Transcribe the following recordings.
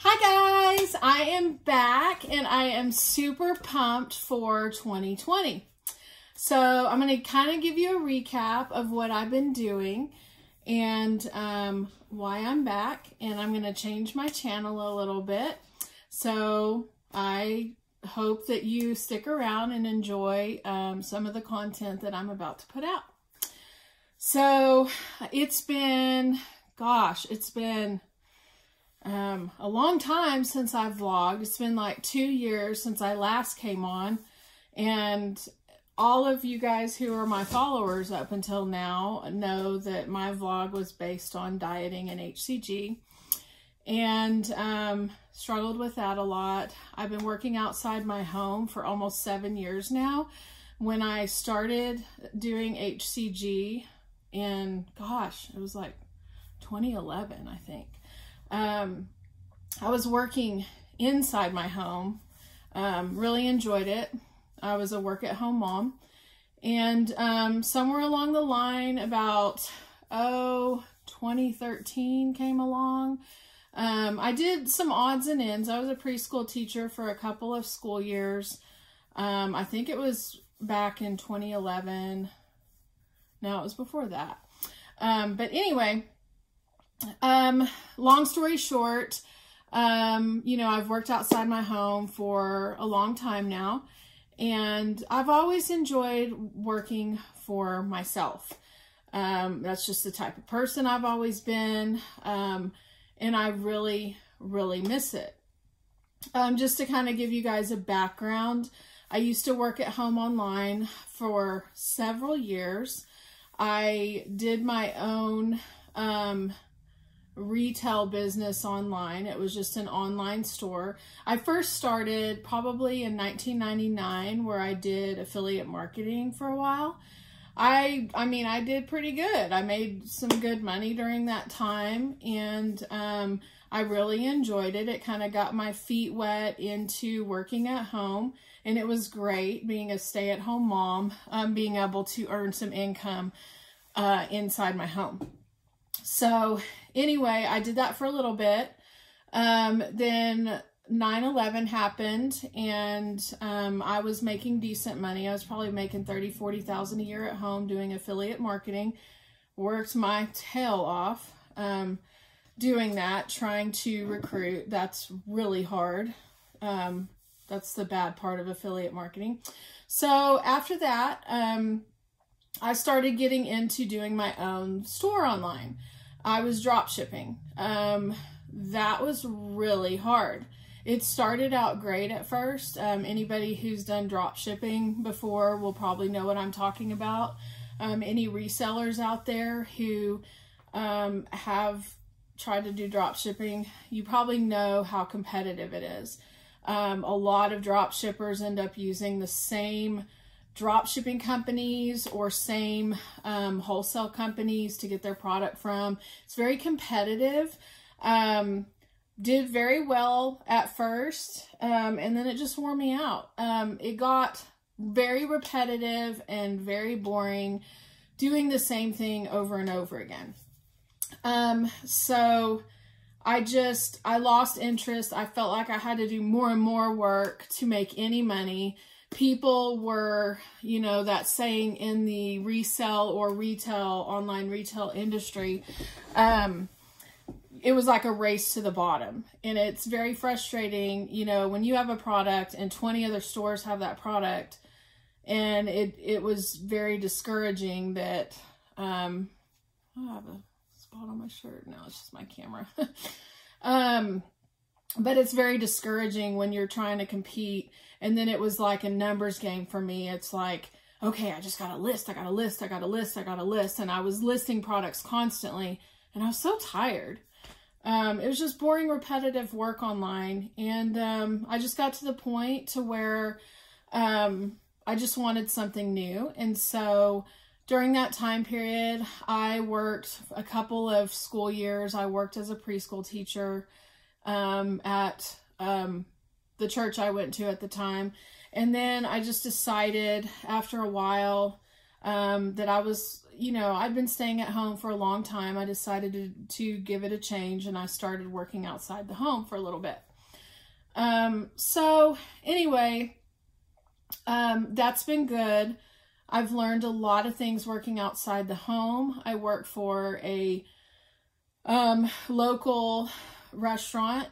Hi guys, I am back and I am super pumped for 2020. So I'm going to kind of give you a recap of what I've been doing and um, why I'm back and I'm going to change my channel a little bit. So I hope that you stick around and enjoy um, some of the content that I'm about to put out. So it's been, gosh, it's been um, a long time since I've vlogged. It's been like two years since I last came on. And all of you guys who are my followers up until now know that my vlog was based on dieting and HCG. And um, struggled with that a lot. I've been working outside my home for almost seven years now. When I started doing HCG in, gosh, it was like 2011, I think um, I was working inside my home. Um, really enjoyed it. I was a work at home mom. And um, somewhere along the line, about, oh, 2013 came along. Um, I did some odds and ends. I was a preschool teacher for a couple of school years. Um, I think it was back in 2011. No, it was before that. Um, but anyway, um, long story short, um, you know, I've worked outside my home for a long time now, and I've always enjoyed working for myself. Um, that's just the type of person I've always been, um, and I really, really miss it. Um, just to kind of give you guys a background, I used to work at home online for several years. I did my own um, retail business online. It was just an online store. I first started probably in 1999 where I did affiliate marketing for a while. I I mean, I did pretty good. I made some good money during that time and um, I really enjoyed it. It kind of got my feet wet into working at home and it was great being a stay-at-home mom, um, being able to earn some income uh, inside my home. So anyway, I did that for a little bit. Um, then 9-11 happened and um, I was making decent money. I was probably making 30, 40,000 a year at home doing affiliate marketing. Worked my tail off um, doing that, trying to recruit. That's really hard. Um, that's the bad part of affiliate marketing. So after that, um, I started getting into doing my own store online. I was drop shipping. Um, that was really hard. It started out great at first. Um, anybody who's done drop shipping before will probably know what I'm talking about. Um, any resellers out there who um, have tried to do drop shipping, you probably know how competitive it is. Um, a lot of drop shippers end up using the same drop shipping companies or same um, wholesale companies to get their product from. It's very competitive. Um, did very well at first, um, and then it just wore me out. Um, it got very repetitive and very boring doing the same thing over and over again. Um, so I just, I lost interest. I felt like I had to do more and more work to make any money people were, you know, that saying in the resell or retail, online retail industry, um, it was like a race to the bottom. And it's very frustrating, you know, when you have a product and 20 other stores have that product. And it, it was very discouraging that, um, I have a spot on my shirt. No, it's just my camera. um, but it's very discouraging when you're trying to compete and then it was like a numbers game for me. It's like, okay, I just got a list, I got a list, I got a list, I got a list. And I was listing products constantly and I was so tired. Um, it was just boring, repetitive work online. And um, I just got to the point to where um, I just wanted something new. And so during that time period, I worked a couple of school years. I worked as a preschool teacher um, at um, the church I went to at the time. And then I just decided after a while, um, that I was, you know, I'd been staying at home for a long time. I decided to, to give it a change and I started working outside the home for a little bit. Um, so anyway, um, that's been good. I've learned a lot of things working outside the home. I work for a um, local restaurant,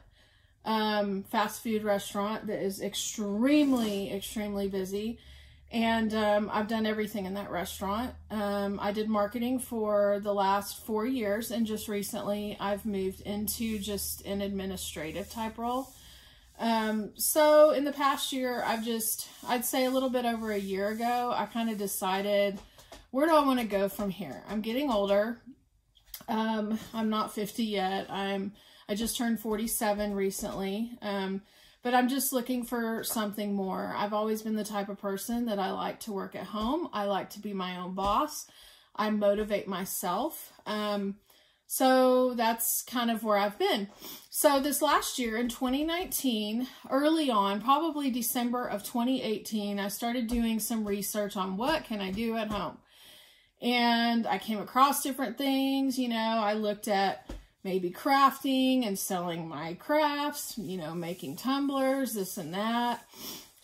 um, fast food restaurant that is extremely, extremely busy. And um, I've done everything in that restaurant. Um, I did marketing for the last four years, and just recently I've moved into just an administrative type role. Um, so in the past year, I've just, I'd say a little bit over a year ago, I kind of decided, where do I want to go from here? I'm getting older. Um, I'm not 50 yet. I'm, I just turned 47 recently. Um, but I'm just looking for something more. I've always been the type of person that I like to work at home. I like to be my own boss. I motivate myself. Um, so that's kind of where I've been. So this last year in 2019, early on, probably December of 2018, I started doing some research on what can I do at home. And I came across different things, you know, I looked at maybe crafting and selling my crafts, you know, making tumblers, this and that.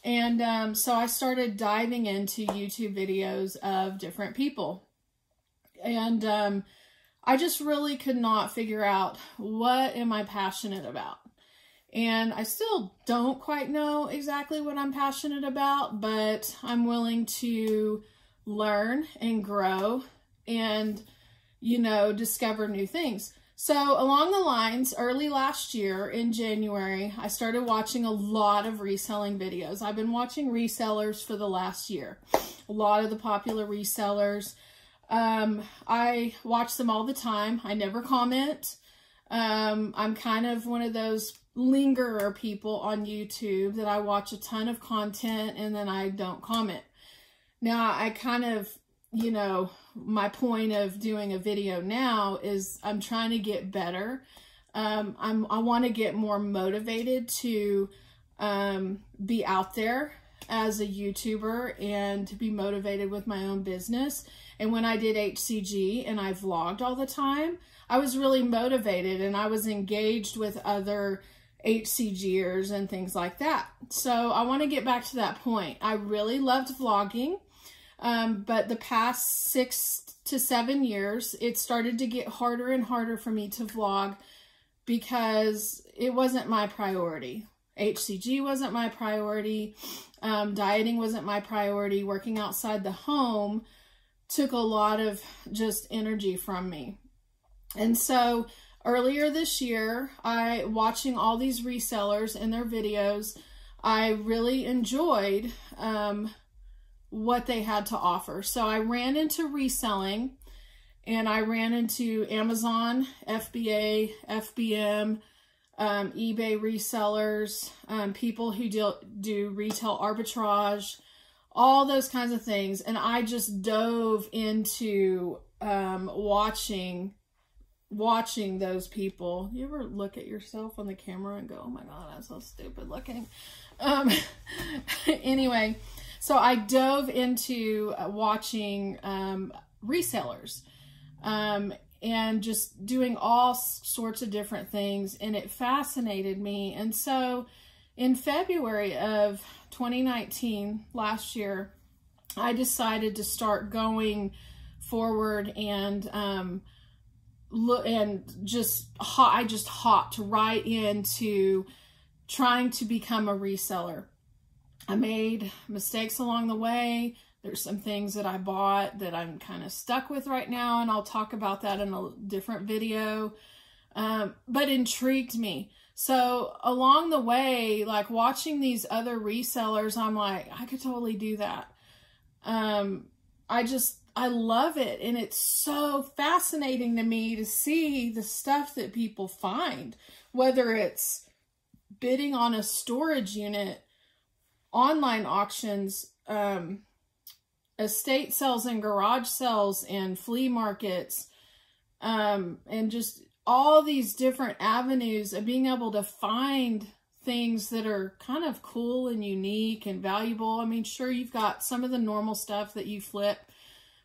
And um, so I started diving into YouTube videos of different people. And um, I just really could not figure out what am I passionate about. And I still don't quite know exactly what I'm passionate about, but I'm willing to learn and grow and, you know, discover new things. So along the lines, early last year in January, I started watching a lot of reselling videos. I've been watching resellers for the last year. A lot of the popular resellers. Um, I watch them all the time. I never comment. Um, I'm kind of one of those lingerer people on YouTube that I watch a ton of content and then I don't comment. Now, I kind of, you know, my point of doing a video now is I'm trying to get better. Um, I'm, I want to get more motivated to um, be out there as a YouTuber and to be motivated with my own business. And when I did HCG and I vlogged all the time, I was really motivated and I was engaged with other HCGers and things like that. So I want to get back to that point. I really loved vlogging, um, but the past six to seven years, it started to get harder and harder for me to vlog because it wasn't my priority. HCG wasn't my priority. Um, dieting wasn't my priority. Working outside the home took a lot of just energy from me. And so earlier this year, I watching all these resellers and their videos, I really enjoyed um, what they had to offer. So I ran into reselling and I ran into Amazon, FBA, FBM, um, eBay resellers, um, people who do, do retail arbitrage, all those kinds of things. And I just dove into um, watching watching those people. You ever look at yourself on the camera and go, oh my God, I'm so stupid looking. Um, anyway, so I dove into uh, watching um, resellers um, and just doing all sorts of different things. And it fascinated me. And so in February of 2019, last year, I decided to start going forward and um, look and just I just hopped right into trying to become a reseller. I made mistakes along the way. There's some things that I bought that I'm kind of stuck with right now, and I'll talk about that in a different video. Um, but intrigued me. So along the way, like watching these other resellers, I'm like, I could totally do that. Um, I just, I love it. And it's so fascinating to me to see the stuff that people find, whether it's bidding on a storage unit, online auctions, um, estate sales and garage sales and flea markets, um, and just all these different avenues of being able to find things that are kind of cool and unique and valuable. I mean, sure, you've got some of the normal stuff that you flip,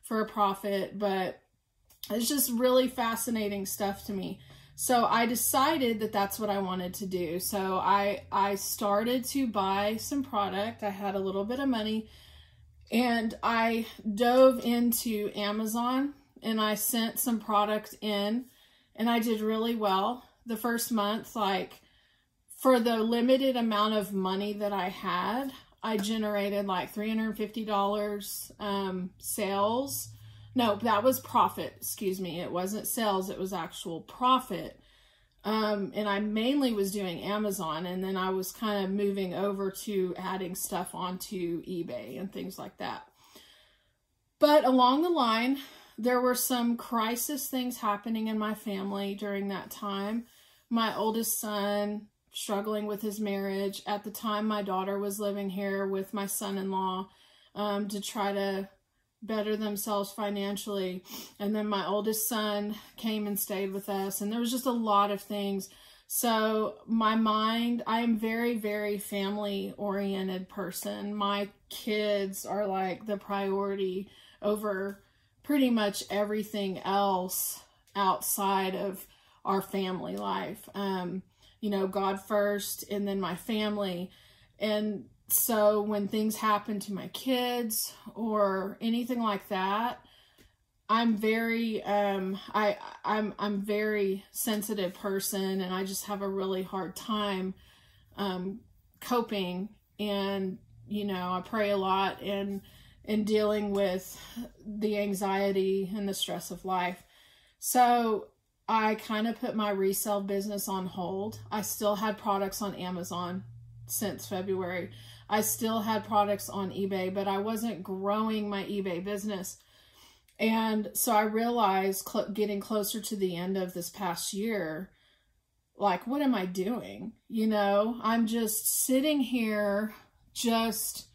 for a profit, but it's just really fascinating stuff to me. So I decided that that's what I wanted to do. So I I started to buy some product. I had a little bit of money and I dove into Amazon and I sent some product in and I did really well the first month like for the limited amount of money that I had, I generated like $350 um, sales. No, that was profit. Excuse me. It wasn't sales. It was actual profit. Um, and I mainly was doing Amazon and then I was kind of moving over to adding stuff onto eBay and things like that. But along the line, there were some crisis things happening in my family during that time. My oldest son struggling with his marriage. At the time, my daughter was living here with my son in law um, to try to better themselves financially. And then my oldest son came and stayed with us, and there was just a lot of things. So, my mind, I am very, very family oriented person. My kids are like the priority over pretty much everything else outside of our family life. Um, you know, God first and then my family. And so when things happen to my kids or anything like that, I'm very um I I'm I'm very sensitive person and I just have a really hard time um coping and you know, I pray a lot and in dealing with the anxiety and the stress of life. So I kind of put my resale business on hold. I still had products on Amazon since February. I still had products on eBay, but I wasn't growing my eBay business. And so I realized cl getting closer to the end of this past year, like, what am I doing? You know, I'm just sitting here, just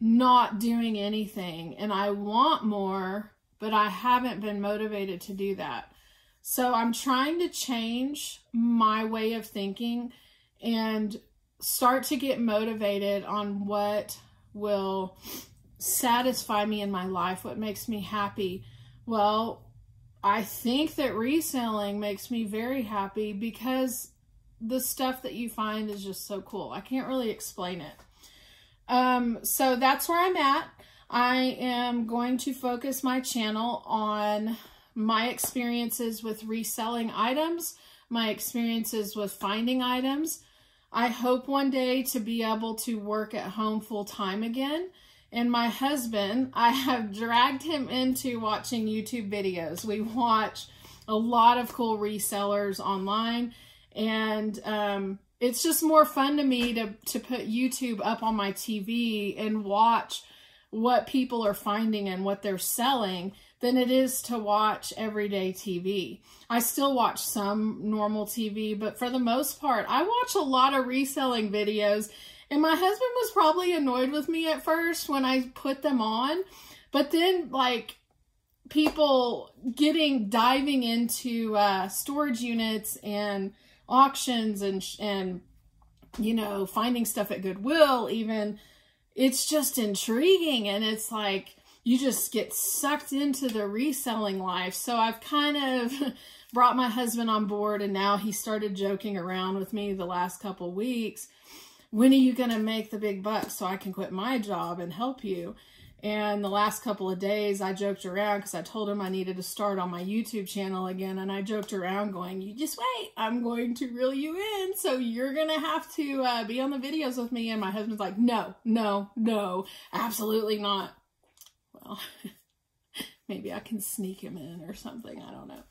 not doing anything. And I want more, but I haven't been motivated to do that. So I'm trying to change my way of thinking and start to get motivated on what will satisfy me in my life, what makes me happy. Well, I think that reselling makes me very happy because the stuff that you find is just so cool. I can't really explain it. Um, so that's where I'm at. I am going to focus my channel on my experiences with reselling items, my experiences with finding items. I hope one day to be able to work at home full time again. And my husband, I have dragged him into watching YouTube videos. We watch a lot of cool resellers online and um, it's just more fun to me to, to put YouTube up on my TV and watch what people are finding and what they're selling than it is to watch everyday TV. I still watch some normal TV, but for the most part, I watch a lot of reselling videos. And my husband was probably annoyed with me at first when I put them on. But then, like, people getting diving into uh, storage units and auctions and, and, you know, finding stuff at Goodwill, even, it's just intriguing. And it's like, you just get sucked into the reselling life. So I've kind of brought my husband on board and now he started joking around with me the last couple weeks. When are you going to make the big bucks so I can quit my job and help you? And the last couple of days, I joked around because I told him I needed to start on my YouTube channel again. And I joked around going, you just wait, I'm going to reel you in. So you're going to have to uh, be on the videos with me. And my husband's like, no, no, no, absolutely not well, maybe I can sneak him in or something. I don't know.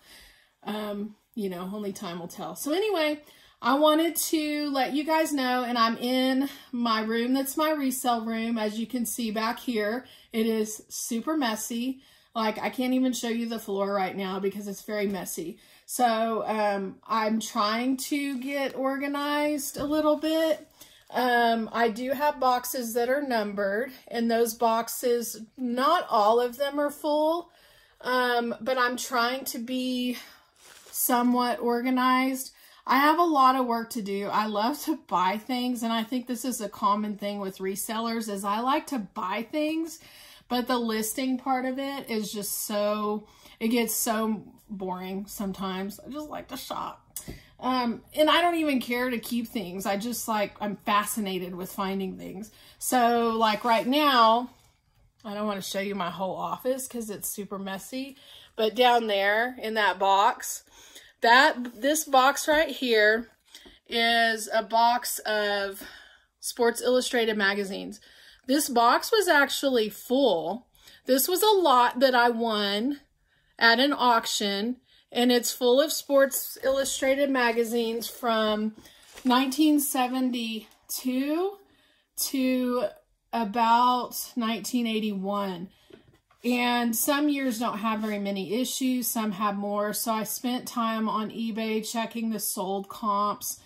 Um, you know, only time will tell. So anyway, I wanted to let you guys know, and I'm in my room. That's my resale room. As you can see back here, it is super messy. Like, I can't even show you the floor right now because it's very messy. So, um, I'm trying to get organized a little bit. Um, I do have boxes that are numbered, and those boxes, not all of them are full, um, but I'm trying to be somewhat organized. I have a lot of work to do. I love to buy things, and I think this is a common thing with resellers is I like to buy things, but the listing part of it is just so, it gets so boring sometimes. I just like to shop. Um, and I don't even care to keep things. I just like, I'm fascinated with finding things. So like right now, I don't want to show you my whole office because it's super messy. But down there in that box, that this box right here is a box of Sports Illustrated magazines. This box was actually full. This was a lot that I won at an auction and it's full of Sports Illustrated magazines from 1972 to about 1981. And some years don't have very many issues, some have more. So I spent time on eBay checking the sold comps.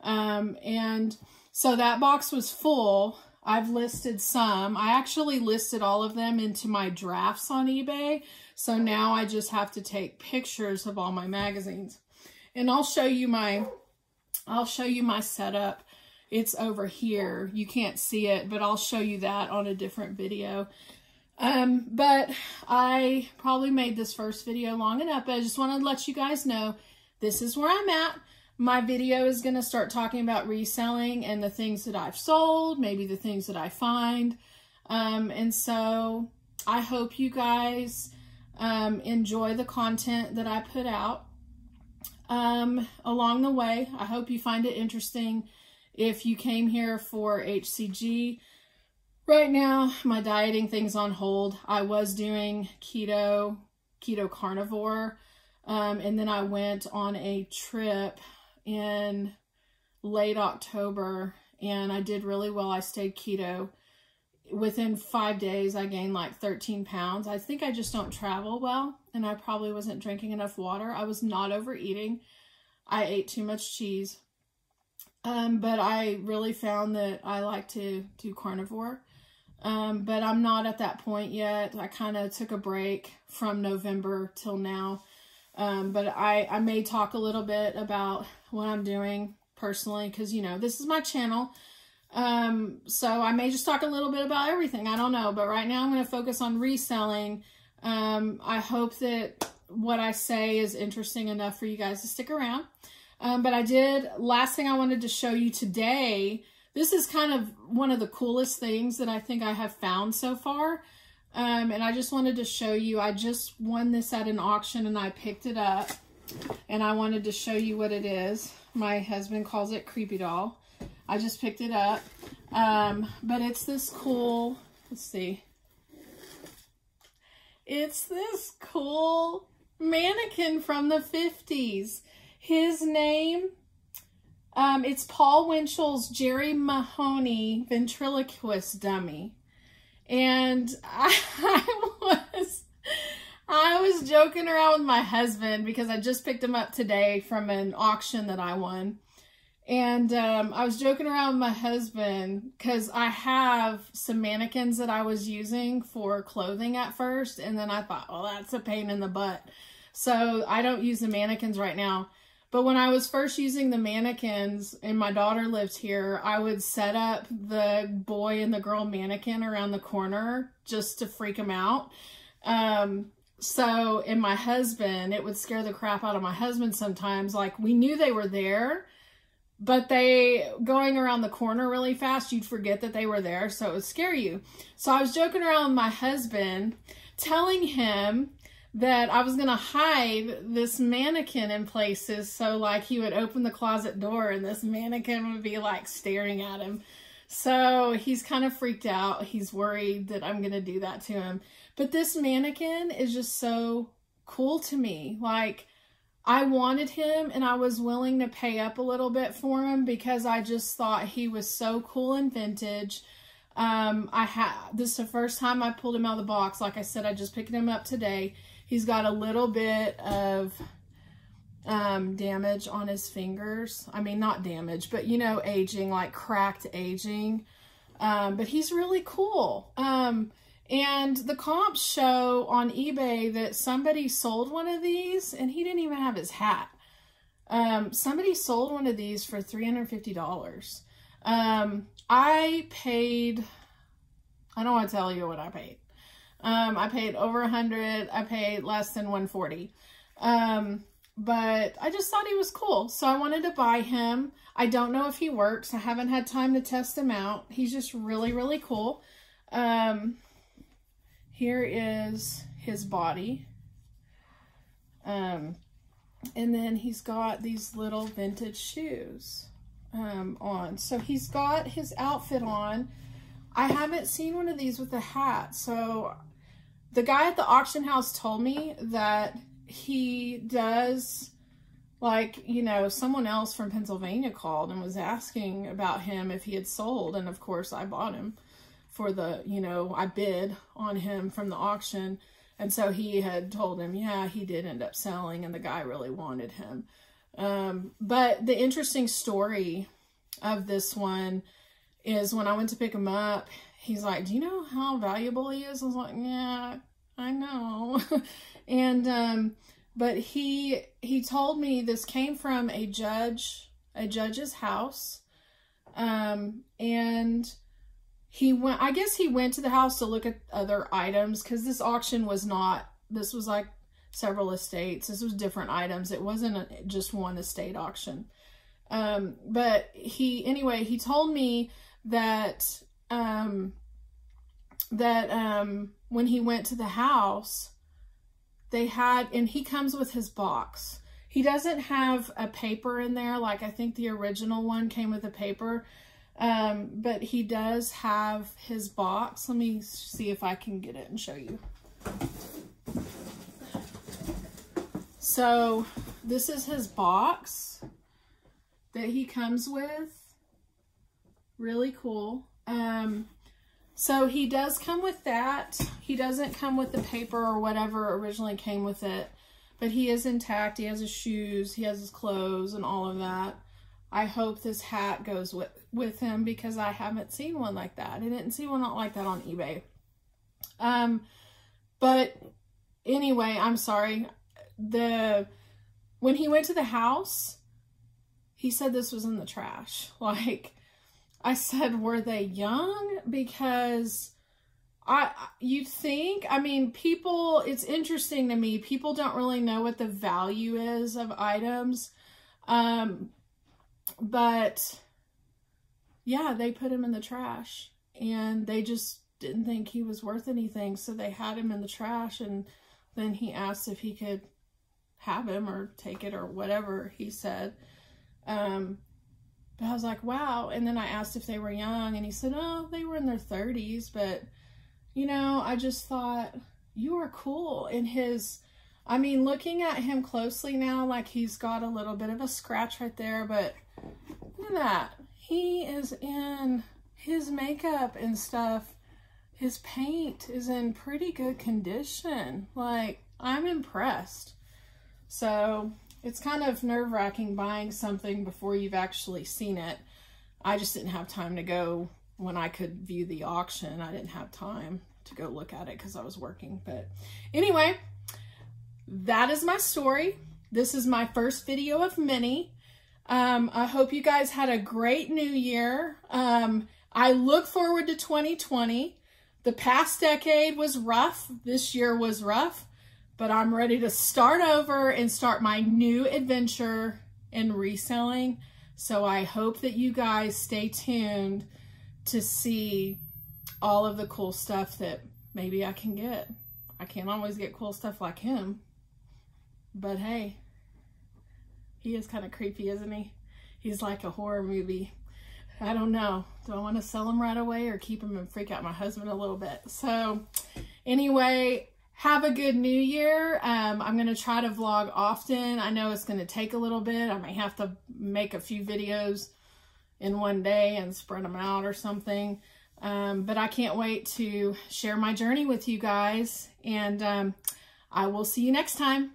Um, and so that box was full. I've listed some. I actually listed all of them into my drafts on eBay. So now I just have to take pictures of all my magazines. And I'll show you my, I'll show you my setup. It's over here. You can't see it, but I'll show you that on a different video. Um, but I probably made this first video long enough, but I just want to let you guys know this is where I'm at. My video is going to start talking about reselling and the things that I've sold, maybe the things that I find. Um, and so I hope you guys um, enjoy the content that I put out um, along the way. I hope you find it interesting. If you came here for HCG, right now my dieting thing's on hold. I was doing keto, keto carnivore, um, and then I went on a trip in late October and I did really well. I stayed keto within five days, I gained like 13 pounds. I think I just don't travel well, and I probably wasn't drinking enough water. I was not overeating. I ate too much cheese. Um, but I really found that I like to do carnivore. Um, but I'm not at that point yet. I kind of took a break from November till now. Um, but I, I may talk a little bit about what I'm doing personally because, you know, this is my channel. Um, so I may just talk a little bit about everything. I don't know. But right now I'm going to focus on reselling. Um, I hope that what I say is interesting enough for you guys to stick around. Um, but I did, last thing I wanted to show you today, this is kind of one of the coolest things that I think I have found so far. Um, and I just wanted to show you, I just won this at an auction and I picked it up. And I wanted to show you what it is. My husband calls it Creepy Doll. I just picked it up. Um, but it's this cool, let's see. It's this cool mannequin from the 50s. His name, um, it's Paul Winchell's Jerry Mahoney ventriloquist dummy. And I, I was I was joking around with my husband because I just picked him up today from an auction that I won. And um, I was joking around with my husband because I have some mannequins that I was using for clothing at first. And then I thought, well, that's a pain in the butt. So I don't use the mannequins right now. But when I was first using the mannequins and my daughter lived here, I would set up the boy and the girl mannequin around the corner just to freak them out. Um, so, in my husband, it would scare the crap out of my husband sometimes. Like, we knew they were there, but they going around the corner really fast, you'd forget that they were there, so it would scare you. So I was joking around with my husband, telling him that I was going to hide this mannequin in places so like he would open the closet door and this mannequin would be like staring at him. So he's kind of freaked out. He's worried that I'm going to do that to him. But this mannequin is just so cool to me. Like I wanted him and I was willing to pay up a little bit for him because I just thought he was so cool and vintage. Um, I had this is the first time I pulled him out of the box. Like I said, I just picked him up today. He's got a little bit of um, damage on his fingers. I mean, not damage, but you know, aging, like cracked aging. Um, but he's really cool. Um, and the comps show on eBay that somebody sold one of these and he didn't even have his hat. Um, somebody sold one of these for $350. Um, I paid, I don't want to tell you what I paid. Um, I paid over a hundred. I paid less than 140. Um, but I just thought he was cool. So I wanted to buy him. I don't know if he works. I haven't had time to test him out. He's just really, really cool. Um, here is his body. Um, and then he's got these little vintage shoes um, on. So he's got his outfit on. I haven't seen one of these with a hat. So the guy at the auction house told me that he does like, you know, someone else from Pennsylvania called and was asking about him if he had sold. And of course I bought him for the, you know, I bid on him from the auction. And so he had told him, yeah, he did end up selling and the guy really wanted him. Um, but the interesting story of this one is when I went to pick him up, he's like, do you know how valuable he is? I was like, yeah, I know. and, um, but he, he told me this came from a judge, a judge's house. Um, and he went, I guess he went to the house to look at other items because this auction was not, this was like several estates. This was different items. It wasn't a, just one estate auction. Um, but he, anyway, he told me that, um, that, um, when he went to the house, they had, and he comes with his box. He doesn't have a paper in there. Like I think the original one came with a paper. Um, but he does have his box. Let me see if I can get it and show you. So this is his box that he comes with. Really cool. Um, so he does come with that. He doesn't come with the paper or whatever originally came with it. But he is intact. He has his shoes. He has his clothes and all of that. I hope this hat goes with, with him because I haven't seen one like that. I didn't see one like that on eBay. Um, but anyway, I'm sorry. The when he went to the house, he said this was in the trash. Like I said, were they young? Because I you think, I mean, people, it's interesting to me. People don't really know what the value is of items. Um, but yeah, they put him in the trash and they just didn't think he was worth anything. So they had him in the trash and then he asked if he could have him or take it or whatever he said. Um, but I was like, wow. And then I asked if they were young and he said, oh, they were in their 30s. But, you know, I just thought, you are cool. in his, I mean, looking at him closely now, like he's got a little bit of a scratch right there, but Look at that. He is in his makeup and stuff. His paint is in pretty good condition. Like, I'm impressed. So, it's kind of nerve-wracking buying something before you've actually seen it. I just didn't have time to go when I could view the auction. I didn't have time to go look at it because I was working. But anyway, that is my story. This is my first video of many. Um, I hope you guys had a great new year. Um, I look forward to 2020. The past decade was rough. This year was rough, but I'm ready to start over and start my new adventure in reselling. So I hope that you guys stay tuned to see all of the cool stuff that maybe I can get. I can't always get cool stuff like him, but hey, he is kind of creepy, isn't he? He's like a horror movie. I don't know. Do I want to sell him right away or keep him and freak out my husband a little bit? So anyway, have a good new year. Um, I'm going to try to vlog often. I know it's going to take a little bit. I may have to make a few videos in one day and spread them out or something. Um, but I can't wait to share my journey with you guys. And um, I will see you next time.